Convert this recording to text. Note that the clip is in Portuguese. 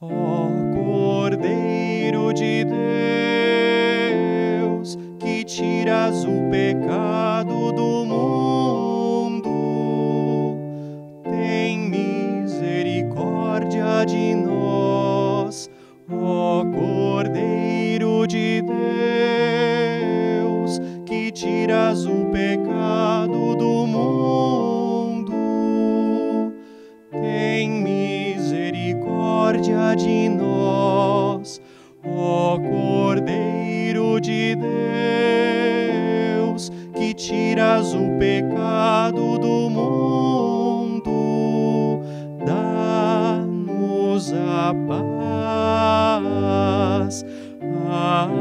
Ó Cordeiro de Deus, que tiras o pecado do mundo, tem misericórdia de nós. Ó Cordeiro de Deus, que tiras o pecado do mundo, tem misericórdia de nós. Ó Cordeiro de Deus, que tiras o pecado do mundo, dá-nos a paz. Ah,